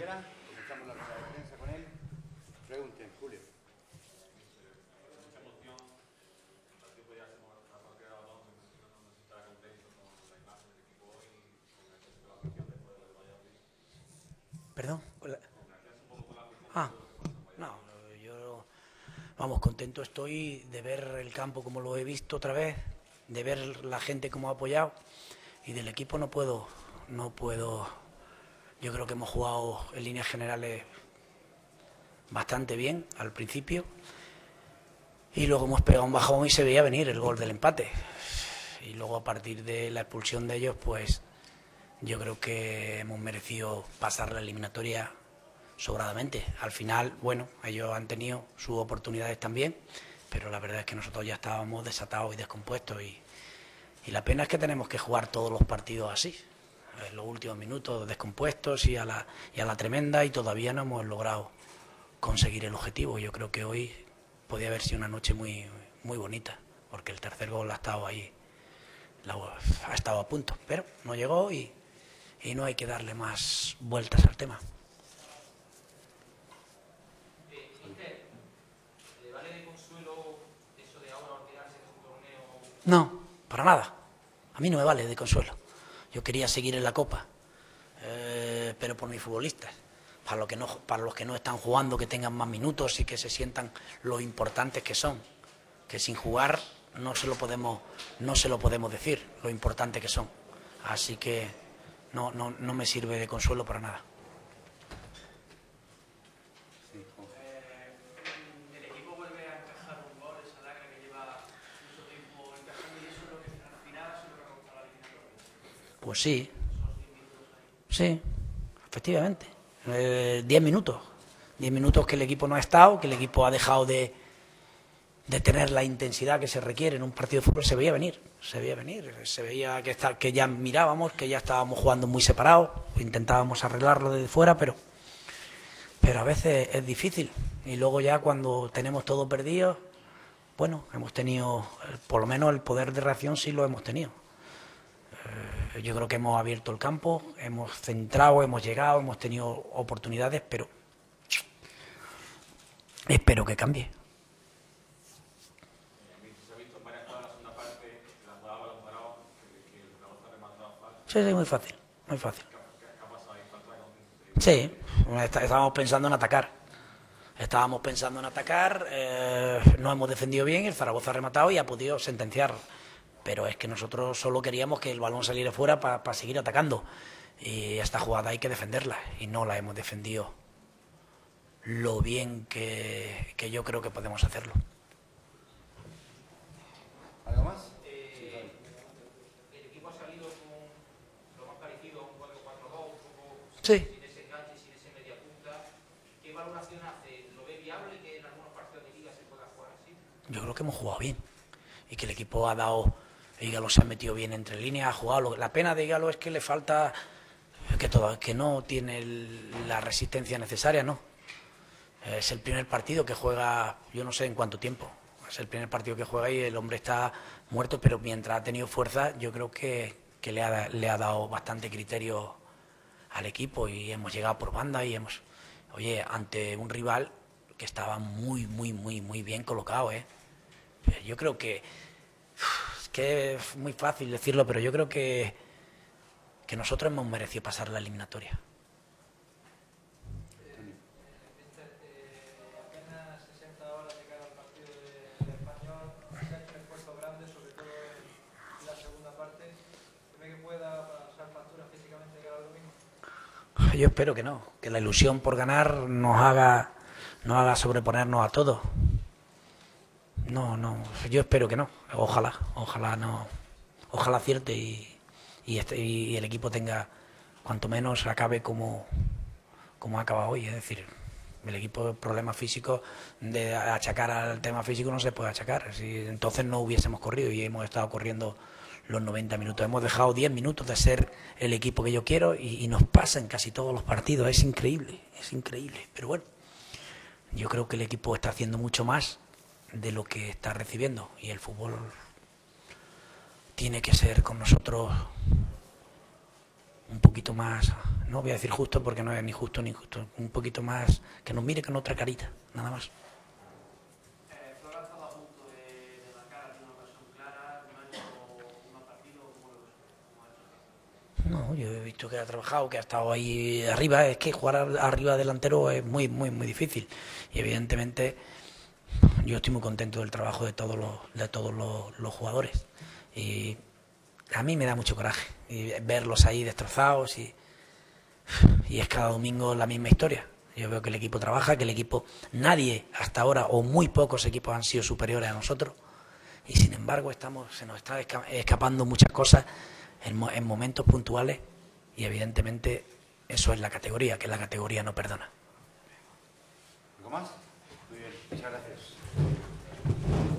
quieran, comenzamos la rueda de prensa con él. Pregunten, Julio. Perdón. Ah, no, yo, vamos, contento estoy de ver el campo como lo he visto otra vez, de ver la gente como ha apoyado y del equipo no puedo, no puedo, yo creo que hemos jugado en líneas generales bastante bien al principio. Y luego hemos pegado un bajón y se veía venir el gol del empate. Y luego a partir de la expulsión de ellos pues yo creo que hemos merecido pasar la eliminatoria sobradamente. Al final, bueno, ellos han tenido sus oportunidades también, pero la verdad es que nosotros ya estábamos desatados y descompuestos y, y la pena es que tenemos que jugar todos los partidos así, en los últimos minutos descompuestos y a la, y a la tremenda y todavía no hemos logrado conseguir el objetivo. Yo creo que hoy podía haber sido una noche muy, muy bonita, porque el tercer gol ha estado ahí, la- ha estado a punto, pero no llegó y, y no hay que darle más vueltas al tema. ¿Le vale de consuelo eso de ahora olvidarse de un torneo? No, para nada. A mí no me vale de consuelo. Yo quería seguir en la Copa, eh, pero por mis futbolistas. Para los, que no, están jugando, que tengan más minutos y que se sientan lo importantes que son. Que sin jugar no se lo podemos, no se lo podemos decir, lo importante que son. Así que no, no, no me sirve de consuelo para nada. El equipo vuelve a encajar un gol, esa lacra que lleva mucho tiempo encajando y eso es lo que al final se lo que ha costado la eliminatoria. Pues sí. Sí, efectivamente. Eh, diez minutos. Diez minutos que el equipo no ha estado, que el equipo ha dejado de, de tener la intensidad que se requiere en un partido de fútbol. Se veía venir, se veía venir. Se veía que, está, que ya mirábamos, que ya estábamos jugando muy separados. Intentábamos arreglarlo desde fuera, pero, pero a veces es difícil. Y luego ya cuando tenemos todo perdido, bueno, hemos tenido, por lo menos el poder de reacción sí lo hemos tenido. Yo creo que hemos abierto el campo, hemos centrado, hemos llegado, hemos tenido oportunidades, pero espero que cambie. Sí, sí, muy fácil, muy fácil. Sí, está- estábamos pensando en atacar. Estábamos pensando en atacar, eh, no hemos defendido bien, el Zaragoza ha rematado y ha podido sentenciar. Pero es que nosotros solo queríamos que el balón saliera fuera para seguir atacando. Y esta jugada hay que defenderla y no la hemos defendido lo bien que, que yo creo que podemos hacerlo. ¿Algo más? Eh, el equipo ha salido con lo más parecido a un 4-4-2, un poco Sí. sin ese enganche, sin ese media punta. ¿Qué valoración hace? ¿Lo ve viable que en algunos partidos de liga se pueda jugar así? Yo creo que hemos jugado bien y que el equipo ha dado, Ígalo se ha metido bien entre líneas, ha jugado. La pena de Ígalo es que le falta, que, todo, que no tiene la resistencia necesaria, ¿no? Es el primer partido que juega, yo no sé en cuánto tiempo. Es el primer partido que juega y el hombre está muerto, pero mientras ha tenido fuerza, yo creo que, que le, ha, le ha dado bastante criterio al equipo y hemos llegado por banda y hemos, oye, ante un rival que estaba muy, muy, muy, muy bien colocado, ¿eh? Yo creo que, que es muy fácil decirlo, pero yo creo que, que nosotros hemos merecido pasar la eliminatoria. apenas 60 horas de cara al partido de- del español, se ha hecho un esfuerzo grande, sobre todo en la segunda parte. ¿Cree que pueda pasar factura físicamente de cara al domingo? Yo espero que no, que la ilusión por ganar nos haga, nos haga sobreponernos a todo. No, no, yo espero que no. Ojalá, ojalá no, ojalá acierte y, y, este- y el equipo tenga, cuanto menos acabe como, como ha acabado hoy. Es decir, el equipo problemas físicos, de achacar al tema físico no se puede achacar. Si entonces no hubiésemos corrido y hemos estado corriendo los 90 minutos. Hemos dejado 10 minutos de ser el equipo que yo quiero y, y nos pasa en casi todos los partidos. Es increíble, es increíble. Pero bueno, yo creo que el equipo está haciendo mucho más de lo que está recibiendo y el fútbol tiene que ser con nosotros un poquito más, no voy a decir justo porque no es ni justo ni injusto, un poquito más, que nos mire con otra carita, nada más. No yo he visto que ha trabajado, que ha estado ahí arriba. Es que jugar ar- arriba delantero es muy, muy, muy difícil. Y evidentemente yo estoy muy contento del trabajo de todos los, de todos los, los jugadores. Y a mí me da mucho coraje y verlos ahí destrozados y, y es cada domingo la misma historia. Yo veo que el equipo trabaja, que el equipo, nadie hasta ahora o muy pocos equipos han sido superiores a nosotros y sin embargo estamos, se nos está esca- escapando muchas cosas en, en momentos puntuales y evidentemente eso es la categoría, que la categoría no perdona. ¿Algo más? Muy bien, muchas gracias. あっ。